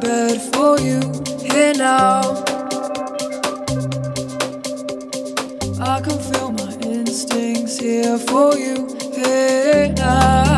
bed for you here now. I can feel my instincts here for you here now.